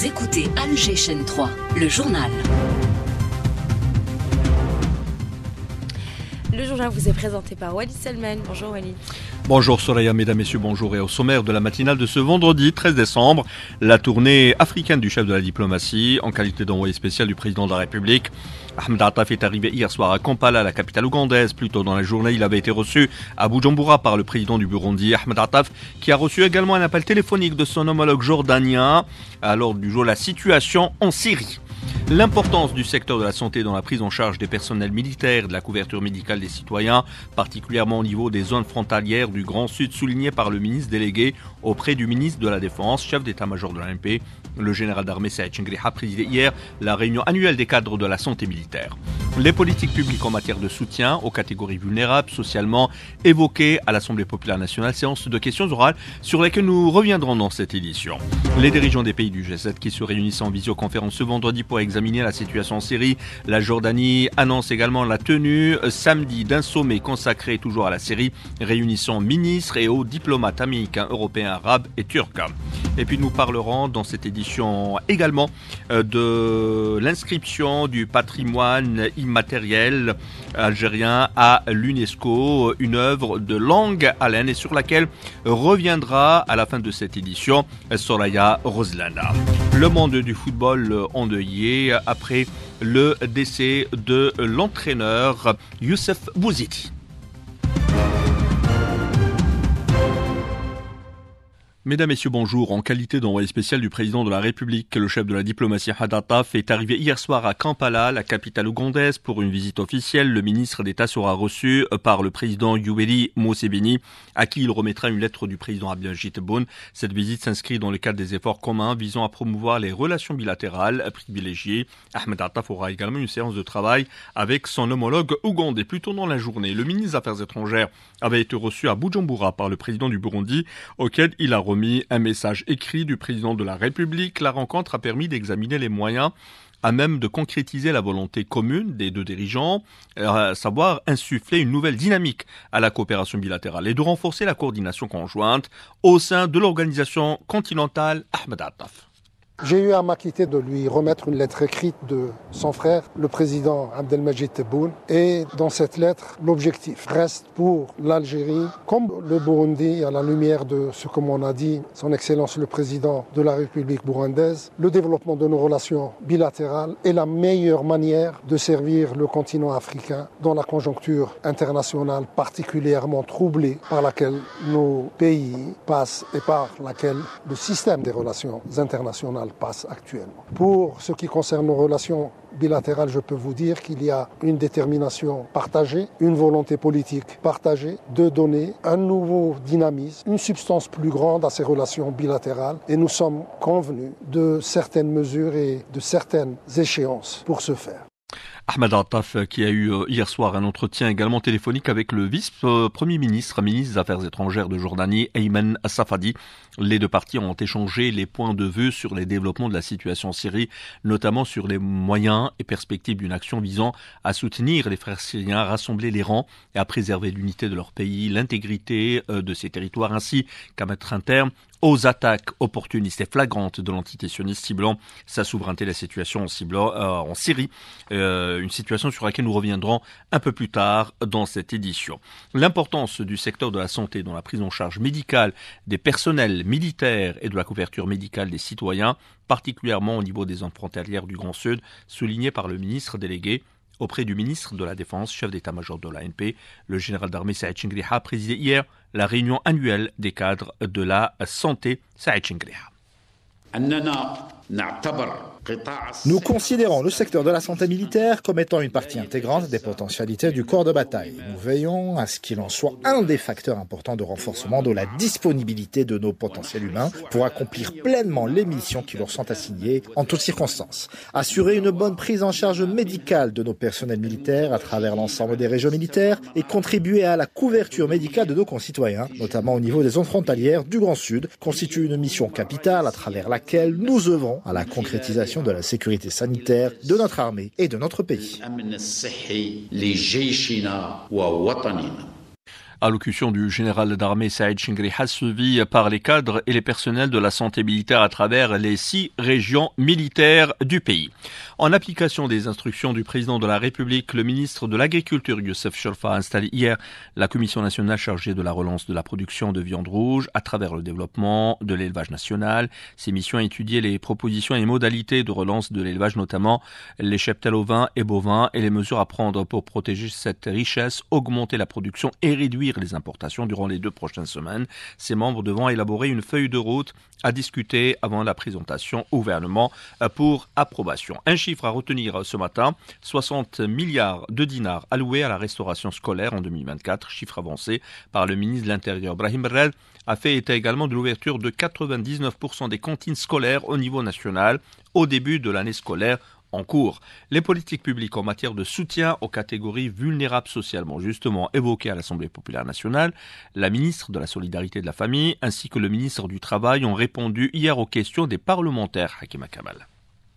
Vous écoutez Alger Chaîne 3, le journal. Le journal vous est présenté par Walid Selman. Bonjour Walid. Bonjour Soraya, mesdames, messieurs, bonjour. Et au sommaire de la matinale de ce vendredi 13 décembre, la tournée africaine du chef de la diplomatie en qualité d'envoyé spécial du président de la République. Ahmed Attaf est arrivé hier soir à Kampala, la capitale ougandaise. Plus tôt dans la journée, il avait été reçu à Bujumbura par le président du Burundi, Ahmed Attaf, qui a reçu également un appel téléphonique de son homologue jordanien à l'ordre du jour la situation en Syrie. L'importance du secteur de la santé dans la prise en charge des personnels militaires, de la couverture médicale des citoyens, particulièrement au niveau des zones frontalières du Grand Sud, soulignée par le ministre délégué auprès du ministre de la Défense, chef d'état-major de l'AMP. Le général d'armée Saïd Chingri a présidé hier la réunion annuelle des cadres de la santé militaire. Les politiques publiques en matière de soutien aux catégories vulnérables socialement évoquées à l'Assemblée populaire nationale, séance de questions orales sur lesquelles nous reviendrons dans cette édition. Les dirigeants des pays du G7 qui se réunissent en visioconférence ce vendredi pour examiner la situation en Syrie. La Jordanie annonce également la tenue samedi d'un sommet consacré toujours à la Syrie, réunissant ministres et hauts diplomates américains, européens, arabes et turcs. Et puis nous parlerons dans cette édition également euh, de l'inscription du patrimoine immatériel algérien à l'UNESCO, une œuvre de longue haleine et sur laquelle reviendra à la fin de cette édition Soraya Roslana. Le monde du football endeuillé après le décès de l'entraîneur Youssef Bouzidi. Mesdames, Messieurs, bonjour. En qualité d'envoyé spécial du président de la République, le chef de la diplomatie Hadataf est arrivé hier soir à Kampala, la capitale ougandaise, pour une visite officielle. Le ministre d'État sera reçu par le président Yoweri Museveni, à qui il remettra une lettre du président Abdelajit Boun. Cette visite s'inscrit dans le cadre des efforts communs visant à promouvoir les relations bilatérales privilégiées. Ahmed Attaf aura également une séance de travail avec son homologue ougandais. Plus tôt dans la journée, le ministre des Affaires étrangères avait été reçu à Bujumbura par le président du Burundi, auquel il a un message écrit du président de la République. La rencontre a permis d'examiner les moyens à même de concrétiser la volonté commune des deux dirigeants, à savoir insuffler une nouvelle dynamique à la coopération bilatérale et de renforcer la coordination conjointe au sein de l'organisation continentale Ahmed Attaf. J'ai eu à m'acquitter de lui remettre une lettre écrite de son frère, le président Abdelmajid Tebboune. Et dans cette lettre, l'objectif reste pour l'Algérie, comme le Burundi, à la lumière de ce que m'on a dit son Excellence le président de la République burundaise, le développement de nos relations bilatérales est la meilleure manière de servir le continent africain dans la conjoncture internationale particulièrement troublée par laquelle nos pays passent et par laquelle le système des relations internationales passe actuellement. Pour ce qui concerne nos relations bilatérales, je peux vous dire qu'il y a une détermination partagée, une volonté politique partagée de donner un nouveau dynamisme, une substance plus grande à ces relations bilatérales et nous sommes convenus de certaines mesures et de certaines échéances pour ce faire. Ahmed Attaf qui a eu hier soir un entretien également téléphonique avec le vice-premier ministre, ministre des Affaires étrangères de Jordanie, Ayman Safadi. Les deux parties ont échangé les points de vue sur les développements de la situation en Syrie, notamment sur les moyens et perspectives d'une action visant à soutenir les frères syriens, à rassembler les rangs et à préserver l'unité de leur pays, l'intégrité de ces territoires, ainsi qu'à mettre un terme aux attaques opportunistes et flagrantes de l'entité sioniste ciblant sa souveraineté, la situation en, euh, Syrie, euh, une situation sur laquelle nous reviendrons un peu plus tard dans cette édition. L'importance du secteur de la santé dans la prise en charge médicale des personnels militaires et de la couverture médicale des citoyens, particulièrement au niveau des zones frontalières du Grand Sud, soulignée par le ministre délégué auprès du ministre de la Défense, chef d'état-major de l'ANP. Le général d'armée Saïd Chingriha a présidé hier la réunion annuelle des cadres de la santé. Saïd Chingriha. Nous considérons le secteur de la santé militaire comme étant une partie intégrante des potentialités du corps de bataille. Nous veillons à ce qu'il en soit un des facteurs importants de renforcement de la disponibilité de nos potentiels humains pour accomplir pleinement les missions qui leur sont assignées en toutes circonstances. Assurer une bonne prise en charge médicale de nos personnels militaires à travers l'ensemble des régions militaires et contribuer à la couverture médicale de nos concitoyens, notamment au niveau des zones frontalières du Grand Sud, constitue une mission capitale à travers laquelle nous œuvrons à la concrétisation de la sécurité sanitaire de notre armée et de notre pays. Allocution du général d'armée Saïd Chingriha suivi par les cadres et les personnels de la santé militaire à travers les six régions militaires du pays. En application des instructions du président de la République, le ministre de l'Agriculture Youssef Shorfa a installé hier la commission nationale chargée de la relance de la production de viande rouge à travers le développement de l'élevage national. Ses missions ont étudié les propositions et modalités de relance de l'élevage, notamment les cheptels ovins et bovins et les mesures à prendre pour protéger cette richesse, augmenter la production et réduire les importations durant les deux prochaines semaines, ses membres devant élaborer une feuille de route à discuter avant la présentation au gouvernement pour approbation. Un chiffre à retenir ce matin, 60 milliards de dinars alloués à la restauration scolaire en 2024, chiffre avancé par le ministre de l'Intérieur. Brahim Red a fait état également de l'ouverture de 99% des cantines scolaires au niveau national au début de l'année scolaire en cours. Les politiques publiques en matière de soutien aux catégories vulnérables socialement justement évoquées à l'Assemblée populaire nationale, la ministre de la Solidarité de la Famille ainsi que le ministre du Travail ont répondu hier aux questions des parlementaires Hakima Kamal.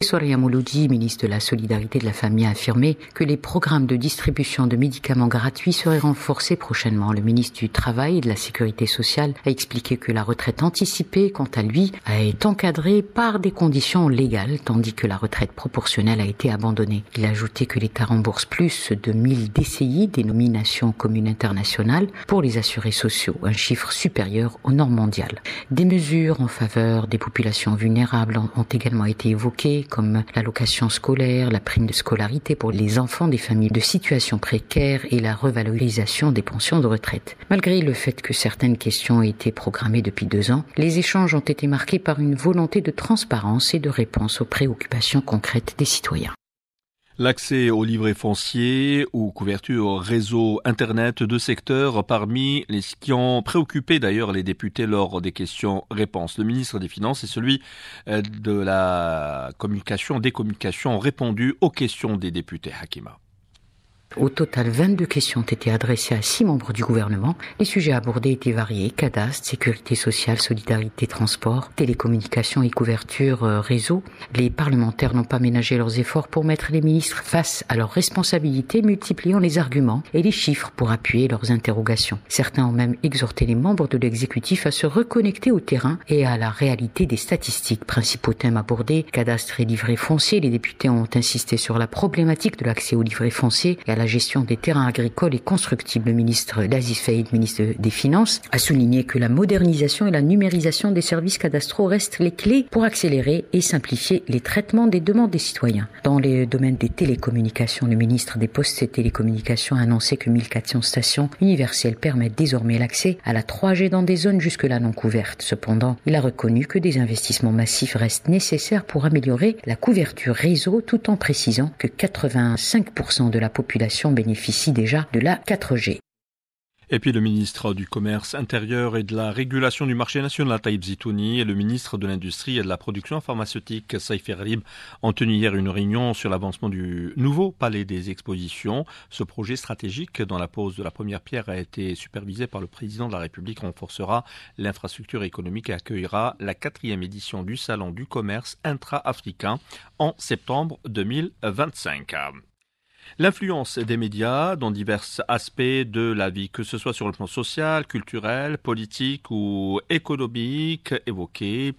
Soria Mouloudji, ministre de la Solidarité de la Famille, a affirmé que les programmes de distribution de médicaments gratuits seraient renforcés prochainement. Le ministre du Travail et de la Sécurité sociale a expliqué que la retraite anticipée, quant à lui, été encadrée par des conditions légales, tandis que la retraite proportionnelle a été abandonnée. Il a ajouté que l'État rembourse plus de 1000 DCI, dénomination commune internationale, pour les assurés sociaux, un chiffre supérieur aux normes mondiales. Des mesures en faveur des populations vulnérables ont également été évoquées, comme l'allocation scolaire, la prime de scolarité pour les enfants des familles de situation précaire et la revalorisation des pensions de retraite. Malgré le fait que certaines questions ont été programmées depuis deux ans, les échanges ont été marqués par une volonté de transparence et de réponse aux préoccupations concrètes des citoyens. L'accès au livret foncier ou couverture réseau Internet de secteurs parmi les qui ont préoccupé d'ailleurs les députés lors des questions-réponses. Le ministre des Finances et celui euh, de la communication, des communications ont répondu aux questions des députés Hakima. Au total, 22 questions ont été adressées à six membres du gouvernement. Les sujets abordés étaient variés cadastre, sécurité sociale, solidarité, transport, télécommunications et couverture euh, réseau. Les parlementaires n'ont pas ménagé leurs efforts pour mettre les ministres face à leurs responsabilités, multipliant les arguments et les chiffres pour appuyer leurs interrogations. Certains ont même exhorté les membres de l'exécutif à se reconnecter au terrain et à la réalité des statistiques. Principaux thèmes abordés, cadastre et livret foncier. Les députés ont insisté sur la problématique de l'accès au livret foncier la gestion des terrains agricoles et constructibles. Le ministre d'Aziz Faïd, ministre des Finances, a souligné que la modernisation et la numérisation des services cadastraux restent les clés pour accélérer et simplifier les traitements des demandes des citoyens. Dans les domaines des télécommunications, le ministre des Postes et Télécommunications a annoncé que 1400 stations universelles permettent désormais l'accès à la 3G dans des zones jusque-là non couvertes. Cependant, il a reconnu que des investissements massifs restent nécessaires pour améliorer la couverture réseau tout en précisant que 85% de la population bénéficie déjà de la 4G. Et puis le ministre du Commerce intérieur et de la régulation du marché national, Taïb Zitouni, et le ministre de l'Industrie et de la production pharmaceutique, Saïf Rib, ont tenu hier une réunion sur l'avancement du nouveau palais des expositions. Ce projet stratégique, dont la pose de la première pierre a été supervisé par le président de la République, renforcera l'infrastructure économique et accueillera la quatrième édition du Salon du commerce intra-africain en septembre 2025. L'influence des médias dans divers aspects de la vie, que ce soit sur le plan social, culturel, politique ou économique, évoqué euh,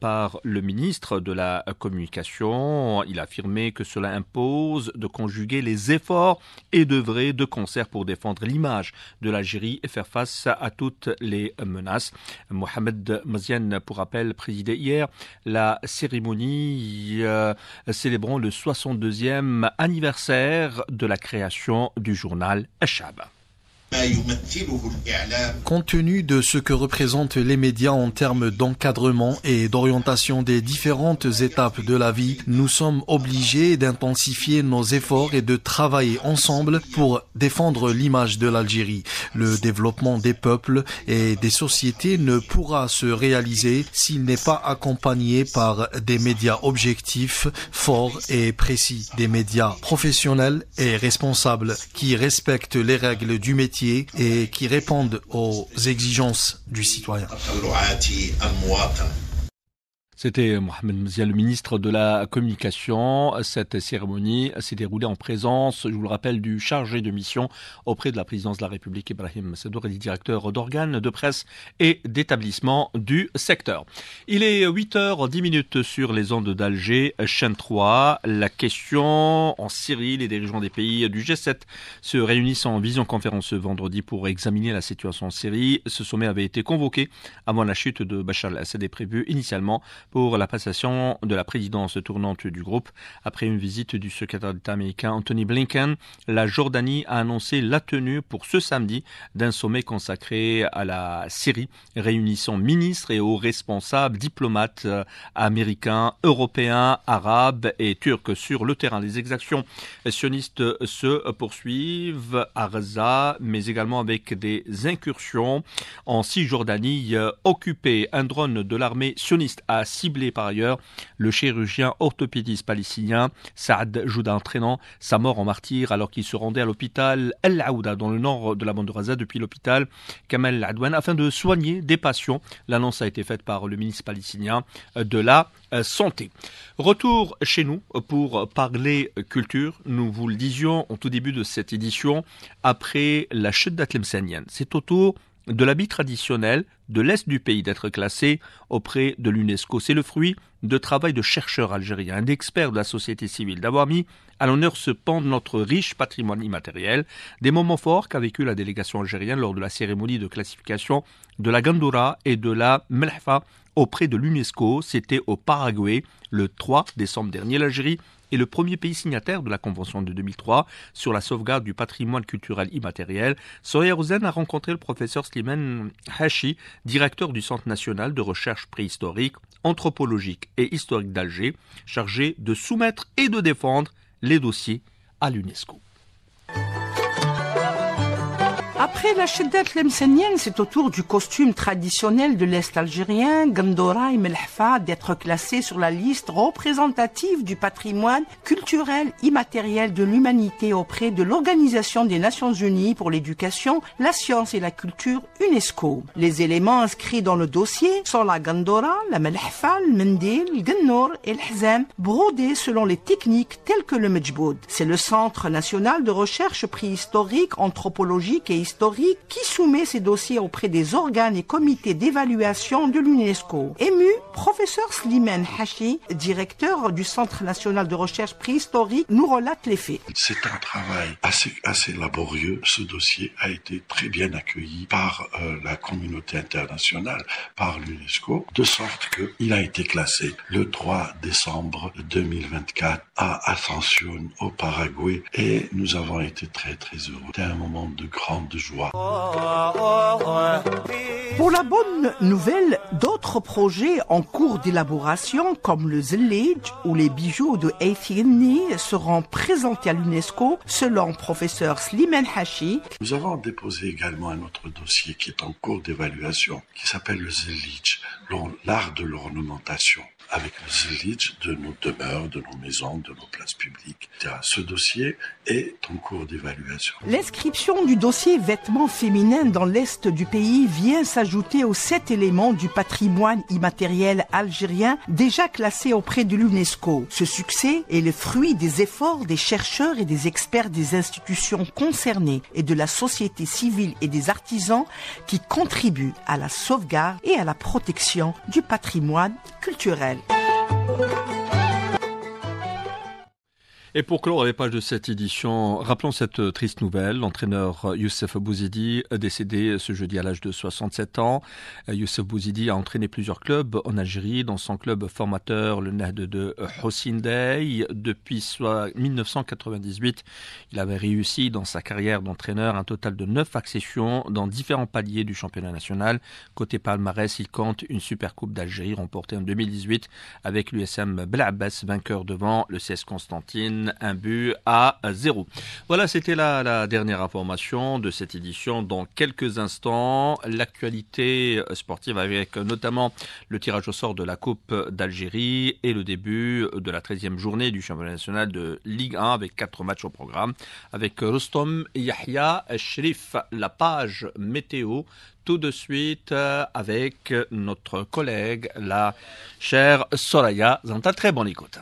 par le ministre de la Communication. Il a affirmé que cela impose de conjuguer les efforts et d'œuvrer de concert pour défendre l'image de l'Algérie et faire face à toutes les menaces. Mohamed Mazienne, pour rappel, présidait hier la cérémonie euh, célébrant le 62e anniversaire de la création du journal Ashab. Compte tenu de ce que représentent les médias en termes d'encadrement et d'orientation des différentes étapes de la vie, nous sommes obligés d'intensifier nos efforts et de travailler ensemble pour défendre l'image de l'Algérie. Le développement des peuples et des sociétés ne pourra se réaliser s'il n'est pas accompagné par des médias objectifs, forts et précis, des médias professionnels et responsables qui respectent les règles du métier et qui répondent aux exigences du citoyen. C'était Mohamed Mzia, le ministre de la Communication. Cette cérémonie s'est déroulée en présence, je vous le rappelle, du chargé de mission auprès de la présidence de la République, Ibrahim Sedour, et directeur d'organes de presse et d'établissements du secteur. Il est 8h10 minutes sur les ondes d'Alger, chaîne 3. La question en Syrie, les dirigeants des pays du G7 se réunissent en vision-conférence ce vendredi pour examiner la situation en Syrie. Ce sommet avait été convoqué avant la chute de Bachar al-Assad et prévu initialement pour la passation de la présidence tournante du groupe. Après une visite du secrétaire d'État américain Anthony Blinken, la Jordanie a annoncé la tenue pour ce samedi d'un sommet consacré à la Syrie, réunissant ministres et hauts responsables, diplomates euh, américains, européens, arabes et turcs sur le terrain. Les exactions sionistes se poursuivent à Gaza, mais également avec des incursions en Cisjordanie euh, occupée. Un drone de l'armée sioniste a ciblé par ailleurs le chirurgien orthopédiste palestinien Saad Jouda, entraînant sa mort en martyr alors qu'il se rendait à l'hôpital El Aouda dans le nord de la bande de Gaza depuis l'hôpital Kamel Adwan afin de soigner des patients. L'annonce a été faite par le ministre palestinien de la euh, santé. Retour chez nous pour parler culture. Nous vous le disions au tout début de cette édition après la chute d'Atlemsanian. C'est autour de l'habit traditionnel de l'Est du pays d'être classé auprès de l'UNESCO. C'est le fruit de travail de chercheurs algériens, d'experts de la société civile, d'avoir mis à l'honneur ce pan de notre riche patrimoine immatériel, des moments forts qu'a vécu la délégation algérienne lors de la cérémonie de classification de la Gandoura et de la Melhfa auprès de l'UNESCO. C'était au Paraguay le 3 décembre dernier. L'Algérie est le premier pays signataire de la Convention de 2003 sur la sauvegarde du patrimoine culturel immatériel. Soya Rosen a rencontré le professeur Slimane Hachi, directeur du Centre national de recherche préhistorique, anthropologique et historique d'Alger, chargé de soumettre et de défendre les dossiers à l'UNESCO. Après la Shiddat lemsenienne, c'est au tour du costume traditionnel de l'Est algérien, Gandora et Melhfa, d'être classé sur la liste représentative du patrimoine culturel immatériel de l'humanité auprès de l'Organisation des Nations Unies pour l'éducation, la science et la culture UNESCO. Les éléments inscrits dans le dossier sont la Gandora, la Melhfa, le Mendil, le Gannor et le brodés selon les techniques telles que le Mejboud. C'est le Centre national de recherche préhistorique, anthropologique et historique qui soumet ses dossiers auprès des organes et comités d'évaluation de l'UNESCO. Ému, professeur Slimane Hachi, directeur du Centre national de recherche préhistorique, nous relate les faits. C'est un travail assez, laborieux. Ce dossier a été très bien accueilli par euh, la communauté internationale, par l'UNESCO, de sorte qu'il a été classé le 3 décembre 2024 à Ascension au Paraguay et nous avons été très très heureux. C'était un moment de grande joie. Pour la bonne nouvelle, d'autres projets en cours d'élaboration comme le Zellij ou les bijoux de Eithini seront présentés à l'UNESCO selon professeur Slimane Hachi. Nous avons déposé également un autre dossier qui est en cours d'évaluation qui s'appelle le Zellij, l'art de l'ornementation avec le zélidge de nos demeures, de nos maisons, de nos places publiques. Ce dossier est en cours d'évaluation. L'inscription du dossier vêtements féminins dans l'est du pays vient s'ajouter aux sept éléments du patrimoine immatériel algérien déjà classé auprès de l'UNESCO. Ce succès est le fruit des efforts des chercheurs et des experts des institutions concernées et de la société civile et des artisans qui contribuent à la sauvegarde et à la protection du patrimoine culturel. Et pour clore les pages de cette édition, rappelons cette triste nouvelle. L'entraîneur Youssef Bouzidi, décédé ce jeudi à l'âge de 67 ans. Youssef Bouzidi a entraîné plusieurs clubs en Algérie, dans son club formateur, le Nahd de Hossindey. Depuis 1998, il avait réussi dans sa carrière d'entraîneur un total de 9 accessions dans différents paliers du championnat national. Côté palmarès, il compte une Super Coupe d'Algérie remportée en 2018 avec l'USM Blabbès, vainqueur devant le CS Constantine un but à zéro. Voilà, c'était la, la dernière information de cette édition. Dans quelques instants, l'actualité sportive avec notamment le tirage au sort de la Coupe d'Algérie et le début de la 13e journée du championnat national de Ligue 1 avec quatre matchs au programme avec Rostom Yahya Shrif, la page météo tout de suite euh, avec notre collègue, la chère Soraya Zanta. Très bonne écoute.